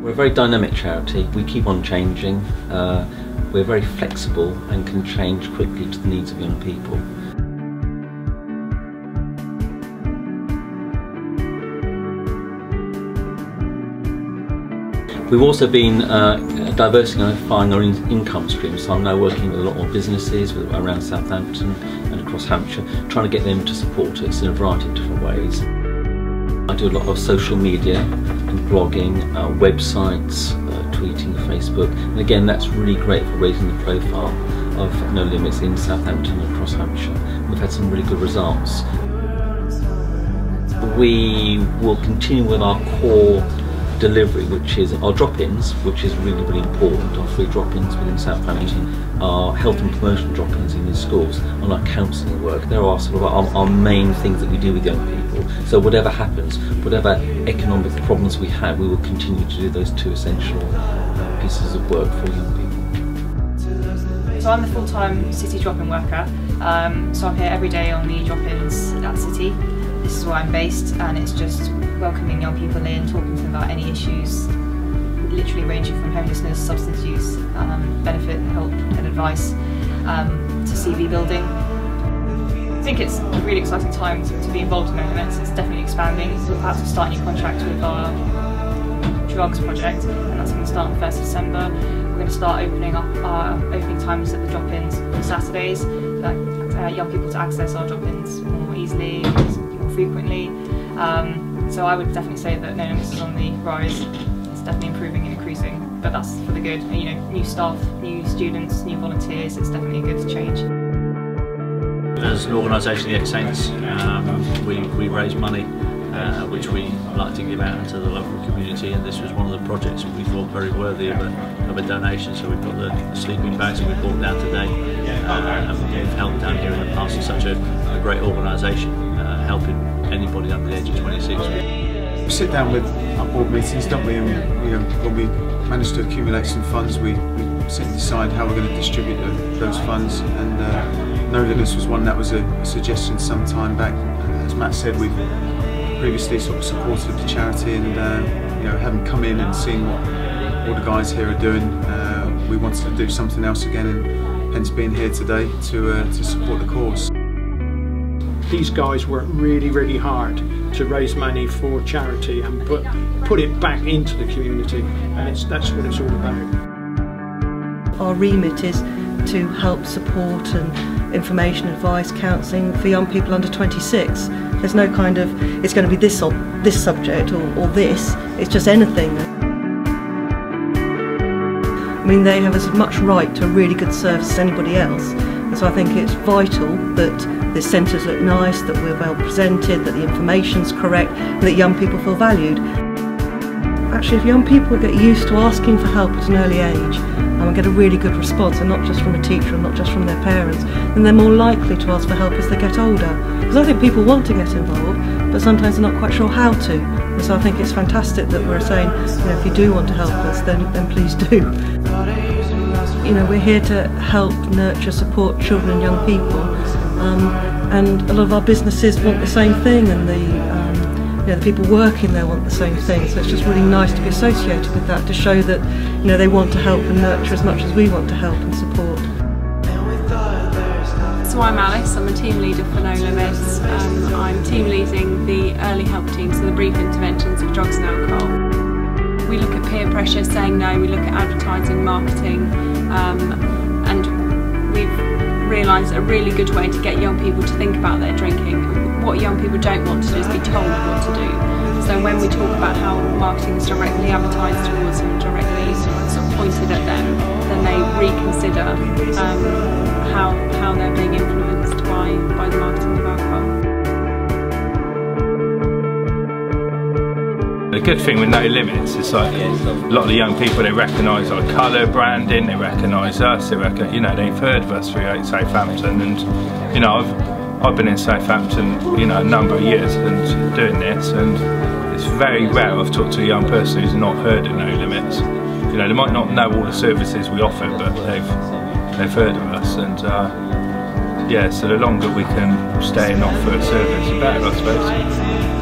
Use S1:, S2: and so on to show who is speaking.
S1: We're a very dynamic charity. We keep on changing. Uh, we're very flexible and can change quickly to the needs of young people. We've also been uh, diversifying our in income streams, so I'm now working with a lot more businesses around Southampton and across Hampshire, trying to get them to support us in a variety of different ways. I do a lot of social media blogging, uh, websites, uh, tweeting, Facebook, and again that's really great for raising the profile of No Limits in Southampton and across Hampshire. We've had some really good results. We will continue with our core delivery, which is our drop-ins, which is really, really important, our free drop-ins within Southampton, our health and promotion drop-ins in the schools, and our counselling work. There are sort of our, our, main things that we do with young people. So whatever happens, whatever economic problems we have, we will continue to do those two essential pieces of work for young
S2: people. So I'm the full-time city drop-in worker, um, so I'm here every day on the drop-ins at City. This is where I'm based and it's just welcoming young people in, talking to them about any issues, literally ranging from homelessness, substance use, um, benefit, help and advice, um, to CV building. I think it's a really exciting time to, to be involved in events. It's definitely expanding. We're about to start a new contract with our drugs project and that's going to start on 1st December. We're going to start opening up our opening times at the drop-ins on Saturdays, like uh, young people to access our drop-ins more easily, more frequently. Um, so I would definitely say that No is on the rise. It's definitely improving and increasing, but that's for the good. You know, new staff, new students, new volunteers. It's definitely a good change.
S3: As an organisation, the Ex Saints, um, we, we raise money uh, which we like to give out to the local community and this was one of the projects we thought very worthy of a, of a donation so we've got the, the sleeping bags that we brought down today uh, and we've helped down here in the past in such a, a great organisation uh, helping anybody under the age of 26.
S4: We sit down with our board meetings, don't we? And you know, when we manage to accumulate some funds, we, we sit and decide how we're going to distribute those funds. And uh, No Limits was one that was a, a suggestion some time back. As Matt said, we've previously sort of supported the charity, and uh, you know, having come in and seen what all the guys here are doing, uh, we wanted to do something else again, and hence being here today to uh, to support the cause
S5: these guys work really, really hard to raise money for charity and put put it back into the community, and it's that's what it's all about.
S6: Our remit is to help support and information, advice, counselling for young people under 26. There's no kind of it's going to be this or this subject or, or this. It's just anything. I mean, they have as much right to a really good service as anybody else. And so I think it's vital that the centres look nice, that we're well presented, that the information's correct, and that young people feel valued. Actually, if young people get used to asking for help at an early age and get a really good response, and not just from a teacher and not just from their parents, then they're more likely to ask for help as they get older. Because I think people want to get involved, but sometimes they're not quite sure how to. And so I think it's fantastic that we're saying, you know, if you do want to help us, then, then please do. You know, we're here to help, nurture, support children and young people um, and a lot of our businesses want the same thing and the, um, you know, the people working there want the same thing. So it's just really nice to be associated with that to show that you know, they want to help and nurture as much as we want to help and support.
S7: So I'm Alice, I'm a team leader for No Limits. Um, I'm team leading the early help team, so the brief interventions of drugs and alcohol. We look at peer pressure, saying no, we look at advertising, marketing, um, and we've realise a really good way to get young people to think about their drinking. What young people don't want to do is be told what to do. So when we talk about how marketing is directly advertised towards them, directly sort of pointed at them, then they reconsider um, how, how they're being influenced by, by the marketing of alcohol.
S8: The good thing with No Limits is like a lot of the young people they recognise our colour branding, they recognise us, they you know they've heard of us through Southampton, and you know I've I've been in Southampton you know a number of years and doing this, and it's very rare I've talked to a young person who's not heard of No Limits. You know they might not know all the services we offer, but they've they've heard of us, and uh, yeah, so the longer we can stay and offer a service, the better I suppose.